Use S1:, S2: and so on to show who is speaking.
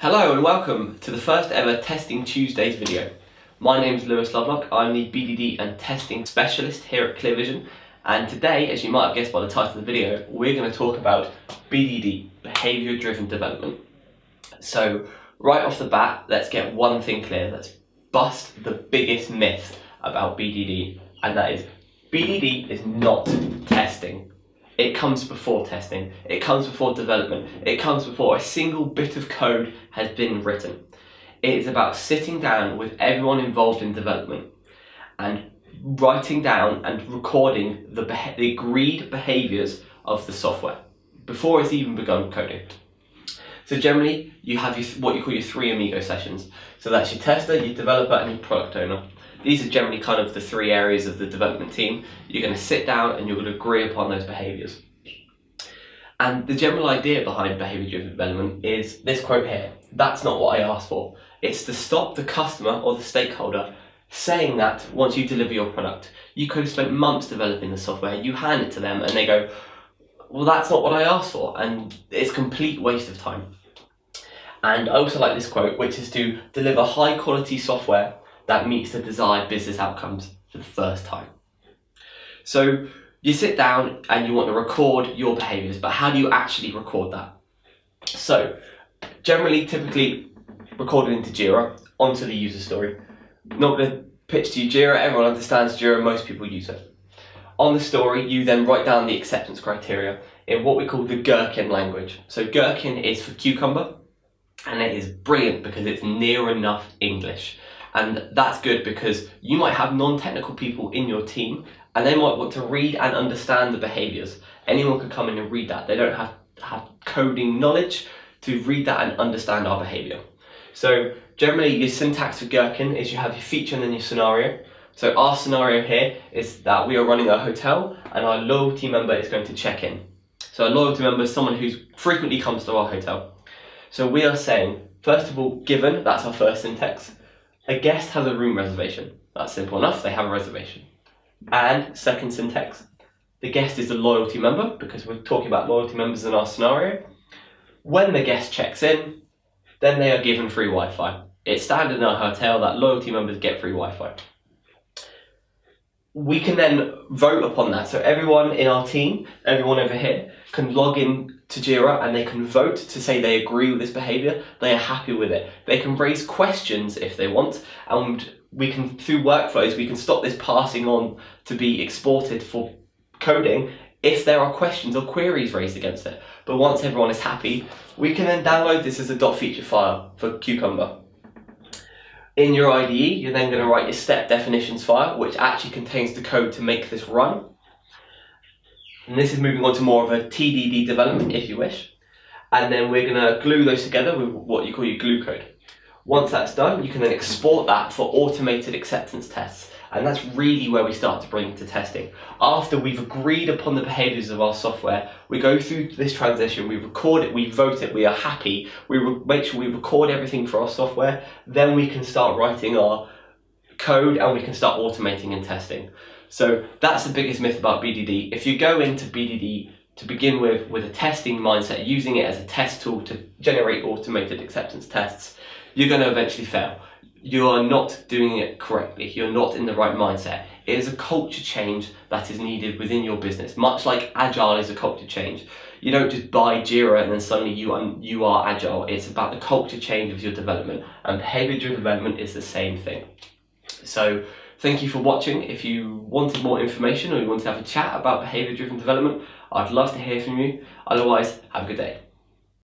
S1: Hello and welcome to the first ever Testing Tuesdays video. My name is Lewis Lovelock, I'm the BDD and testing specialist here at ClearVision and today, as you might have guessed by the title of the video, we're going to talk about BDD, Behaviour Driven Development. So right off the bat, let's get one thing clear, let's bust the biggest myth about BDD and that is BDD is not testing. It comes before testing, it comes before development, it comes before a single bit of code has been written. It is about sitting down with everyone involved in development and writing down and recording the, the agreed behaviours of the software before it's even begun coding. So generally, you have your, what you call your three Amigo sessions. So that's your tester, your developer, and your product owner. These are generally kind of the three areas of the development team. You're going to sit down and you're going to agree upon those behaviours. And the general idea behind behaviour driven development is this quote here that's not what I asked for. It's to stop the customer or the stakeholder saying that once you deliver your product. You could have spent months developing the software, you hand it to them, and they go, Well, that's not what I asked for, and it's complete waste of time. And I also like this quote, which is to deliver high quality software that meets the desired business outcomes for the first time. So you sit down and you want to record your behaviours, but how do you actually record that? So generally, typically recorded into Jira onto the user story. Not to pitch to you Jira, everyone understands Jira, most people use it. On the story, you then write down the acceptance criteria in what we call the Gherkin language. So Gherkin is for cucumber, and it is brilliant because it's near enough English. And that's good because you might have non-technical people in your team and they might want to read and understand the behaviors. Anyone can come in and read that. They don't have have coding knowledge to read that and understand our behavior. So generally your syntax for Gherkin is you have your feature and then your scenario. So our scenario here is that we are running a hotel and our loyalty member is going to check in. So a loyalty member is someone who frequently comes to our hotel. So we are saying, first of all, given, that's our first syntax. A guest has a room reservation. That's simple enough, they have a reservation. And second syntax, the guest is a loyalty member because we're talking about loyalty members in our scenario. When the guest checks in, then they are given free Wi-Fi. It's standard in our hotel that loyalty members get free Wi-Fi. We can then vote upon that. So everyone in our team, everyone over here, can log in to Jira and they can vote to say they agree with this behavior, they are happy with it. They can raise questions if they want, and we can, through workflows, we can stop this passing on to be exported for coding if there are questions or queries raised against it. But once everyone is happy, we can then download this as a dot .feature file for Cucumber. In your IDE, you're then going to write your step definitions file, which actually contains the code to make this run. And this is moving on to more of a TDD development, if you wish. And then we're going to glue those together with what you call your glue code. Once that's done, you can then export that for automated acceptance tests. And that's really where we start to bring to testing. After we've agreed upon the behaviors of our software, we go through this transition, we record it, we vote it, we are happy, we make sure we record everything for our software, then we can start writing our code and we can start automating and testing. So that's the biggest myth about BDD. If you go into BDD to begin with with a testing mindset, using it as a test tool to generate automated acceptance tests, you're going to eventually fail. You are not doing it correctly. You're not in the right mindset. It is a culture change that is needed within your business, much like Agile is a culture change. You don't just buy Jira and then suddenly you are, you are Agile. It's about the culture change of your development, and behavior-driven development is the same thing. So Thank you for watching. If you wanted more information or you want to have a chat about behaviour driven development, I'd love to hear from you. Otherwise, have a good day.